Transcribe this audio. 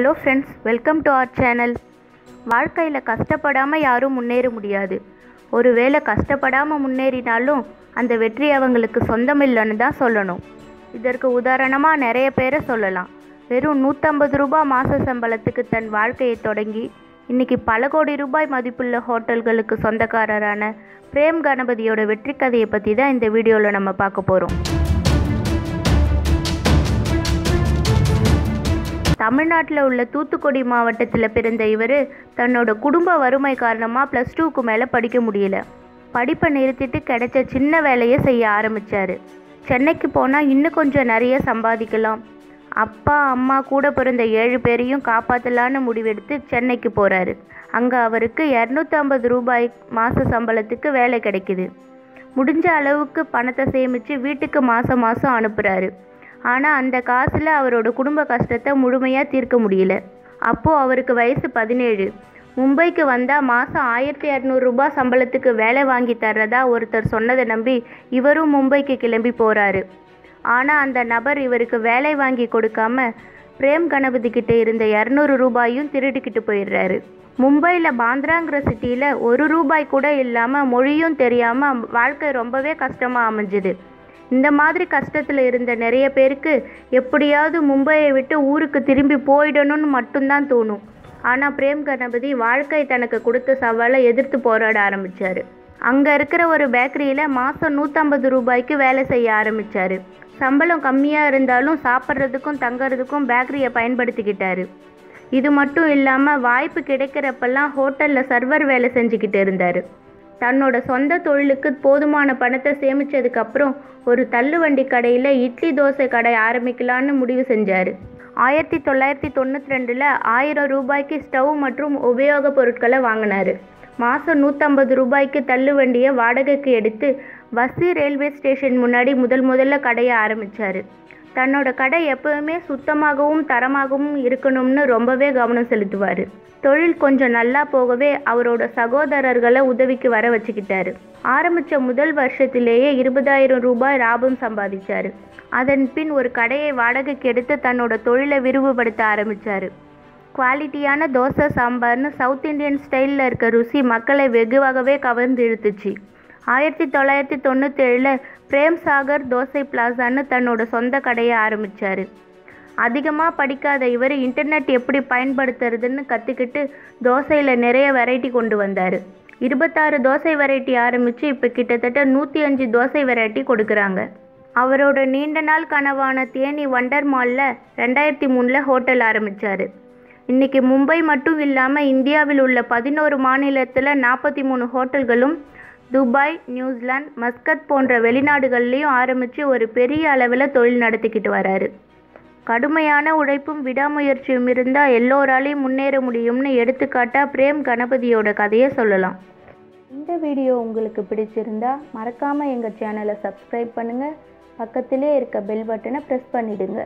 Hello friends welcome to our channel வாழ்க்கையில் கஷ்டப்படாமல் யாரும் முன்னேற முடியாது. ஒருவேளை கஷ்டப்படாமல் முன்னேறினாலும் அந்த வெற்றி அவங்களுக்கு சொந்தமில்லைன்னு தான் சொல்லணும். இதற்கு உதாரணமாக நிறைய பேரை சொல்லலாம். வெறும் நூற்றம்பது ரூபாய் மாத சம்பளத்துக்கு தன் வாழ்க்கையை தொடங்கி இன்னைக்கு பல கோடி ரூபாய் மதிப்புள்ள ஹோட்டல்களுக்கு சொந்தக்காரரான பிரேம் கணபதியோட வெற்றி கதையை பற்றி தான் இந்த வீடியோவில் நம்ம பார்க்க போகிறோம் தமிழ்நாட்டில் உள்ள தூத்துக்குடி மாவட்டத்தில் பிறந்த இவர் தன்னோட குடும்ப வறுமை காரணமாக ப்ளஸ் டூக்கு மேலே படிக்க முடியல. படிப்பை நிறுத்திட்டு கிடைச்ச சின்ன வேலையை செய்ய ஆரம்பித்தார் சென்னைக்கு போனால் இன்னும் கொஞ்சம் நிறைய சம்பாதிக்கலாம். அப்பா அம்மா கூட பிறந்த ஏழு பேரையும் காப்பாற்றலான்னு முடிவெடுத்து சென்னைக்கு போகிறாரு அங்கே அவருக்கு இரநூத்தம்பது ரூபாய் மாத சம்பளத்துக்கு வேலை கிடைக்குது. முடிஞ்ச அளவுக்கு பணத்தை சேமித்து வீட்டுக்கு மாதம் மாதம் அனுப்புகிறாரு ஆனால் அந்த காசில் அவரோட குடும்ப கஷ்டத்தை முழுமையாக தீர்க்க முடியல. அப்போது அவருக்கு வயசு பதினேழு. மும்பைக்கு வந்தால் மாதம் ஆயிரத்தி இரநூறுபா சம்பளத்துக்கு வேலை வாங்கி தர்றதா ஒருத்தர் சொன்னதை நம்பி இவரும் மும்பைக்கு கிளம்பி போகிறாரு ஆனால் அந்த நபர் இவருக்கு வேலை வாங்கி கொடுக்காம பிரேம் கணபதி கிட்ட இருந்த இரநூறு ரூபாயும் திருடிக்கிட்டு போயிடுறாரு. மும்பையில் பாந்திராங்கிற சிட்டியில் ஒரு ரூபாய் கூட இல்லாமல் மொழியும் தெரியாமல் வாழ்க்கை ரொம்பவே கஷ்டமாக அமைஞ்சுது. இந்த மாதிரி கஷ்டத்தில் இருந்த நிறைய பேருக்கு எப்படியாவது மும்பையை விட்டு ஊருக்கு திரும்பி போயிடணும்னு மட்டும்தான் தோணும். ஆனால் பிரேம் கணபதி வாழ்க்கை தனக்கு கொடுத்த சவாலை எதிர்த்து போராட ஆரம்பித்தார் அங்கே இருக்கிற ஒரு பேக்கரியில் மாதம் நூற்றம்பது ரூபாய்க்கு வேலை செய்ய ஆரம்பித்தார் சம்பளம் கம்மியாக இருந்தாலும் சாப்பிட்றதுக்கும் தங்கறதுக்கும் பேக்கரியை பயன்படுத்திக்கிட்டாரு. இது மட்டும் இல்லாமல் வாய்ப்பு கிடைக்கிறப்பெல்லாம் ஹோட்டலில் சர்வர் வேலை செஞ்சுக்கிட்டு இருந்தார். தன்னோட சொந்த தொழிலுக்கு போதுமான பணத்தை சேமித்ததுக்கப்புறம் ஒரு தள்ளுவண்டி கடையில் இட்லி தோசை கடை ஆரம்பிக்கலான்னு முடிவு செஞ்சார். ஆயிரத்தி தொள்ளாயிரத்தி தொண்ணூற்றி ரெண்டில் ஆயிரம் ரூபாய்க்கு ஸ்டவ் மற்றும் உபயோகப் பொருட்களை வாங்கினார். மாதம் நூற்றம்பது ரூபாய்க்கு தள்ளுவண்டியை வாடகைக்கு எடுத்து வசி ரயில்வே ஸ்டேஷன் முன்னாடி முதல் முதல்ல கடையை ஆரம்பித்தார் தன்னோட கடை எப்பவுமே சுத்தமாகவும் தரமாகவும் இருக்கணும்னு ரொம்பவே கவனம் செலுத்துவார். தொழில் கொஞ்சம் நல்லா போகவே அவரோட சகோதரர்களை உதவிக்கு வர வச்சுக்கிட்டாரு. ஆரம்பித்த முதல் வருஷத்திலேயே இருபதாயிரம் ரூபாய் லாபம் சம்பாதிச்சார். அதன் பின் ஒரு கடையை வாடகைக்கு எடுத்து தன்னோட தொழிலை விரிவுபடுத்த ஆரம்பித்தார் குவாலிட்டியான தோசை சாம்பார்னு சவுத் இந்தியன் ஸ்டைலில் இருக்க ருசி மக்களை வெகுவாகவே கவர்ந்து இழுத்துச்சு ஆயிரத்தி தொள்ளாயிரத்தி தொண்ணூற்றேழில் பிரேம் சாகர் தோசை பிளாசான்னு தன்னோட சொந்த கடையை ஆரம்பித்தார் அதிகமாக படிக்காத இவர் இன்டர்நெட் எப்படி பயன்படுத்துறதுன்னு கற்றுக்கிட்டு தோசையில் நிறைய வெரைட்டி கொண்டு வந்தார். இருபத்தாறு தோசை வெரைட்டி ஆரம்பித்து இப்போ கிட்டத்தட்ட நூற்றி அஞ்சு தோசை வெரைட்டி கொடுக்குறாங்க. அவரோட நீண்ட நாள் கனவான தேனி வண்டர் மாலில் ரெண்டாயிரத்தி மூணில் ஹோட்டல் ஆரம்பித்தார் இன்றைக்கி மும்பை மட்டும் இல்லாமல் இந்தியாவில் உள்ள பதினோரு மாநிலத்தில் நாற்பத்தி மூணு ஹோட்டல்களும் துபாய் நியூசிலாந்து மஸ்கத் போன்ற வெளிநாடுகள்லேயும் ஆரம்பித்து ஒரு பெரிய அளவில் தொழில் நடத்திக்கிட்டு வராரு. கடுமையான உழைப்பும் விடாமுயற்சியும் இருந்தால் எல்லோராலையும் முன்னேற முடியும்னு எடுத்துக்காட்டாக பிரேம் கணபதியோட கதையை சொல்லலாம். இந்த வீடியோ உங்களுக்கு பிடிச்சிருந்தா மறக்காமல் எங்கள் சேனலை சப்ஸ்கிரைப் பண்ணுங்கள் பக்கத்திலே இருக்க பெல் பட்டனை ப்ரெஸ் பண்ணிவிடுங்க